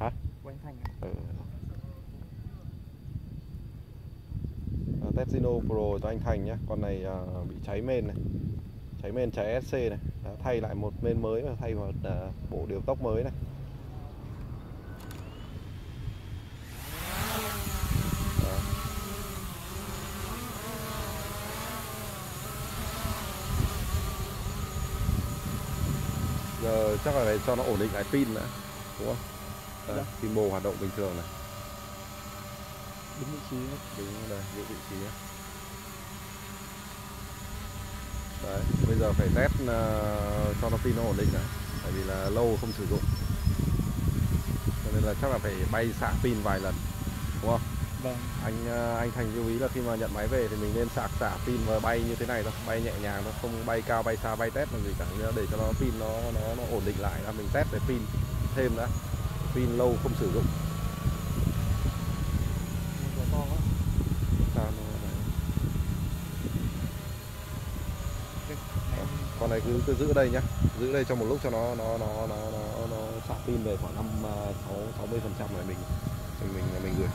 Hả? của anh Thành ừ. à, Tessino Pro cho anh Thành nhé con này à, bị cháy main này. Cháy main cháy SC này. Đã thay lại một main mới và thay một à, bộ điều tốc mới này. Giờ chắc là phải cho nó ổn định lại pin nữa đúng không Đây, Dạ. pin bồ hoạt động bình thường này. Đúng vị trí đúng đây giữ vị trí nhé. đấy bây giờ phải test ờ, cho nó pin nó ổn định này. Tại vì là lâu không sử dụng. Cho nên là chắc là phải bay sạc pin vài lần đúng không? Vâng. Anh ờ, anh thành lưu ý là khi mà nhận máy về thì mình nên sạc xả pin và bay như thế này thôi bay nhẹ nhàng thôi không bay cao bay xa bay test làm gì cả. Để cho nó pin nó nó nó ổn định lại là mình test về pin thêm đã pin lâu không sử dụng. Ờ, con này cứ cứ giữ ở đây nhá. Giữ đây trong một lúc cho nó nó nó nó nó, nó sạc pin về khoảng năm ờ, sáu sáu mươi phần trăm rồi mình mình mình mình gửi.